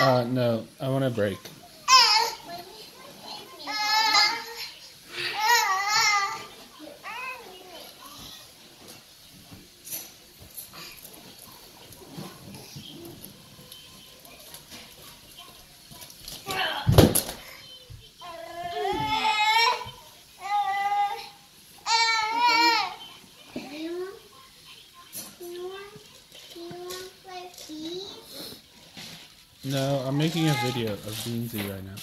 Uh, no, I want a break. No, I'm making a video of Beansy right now.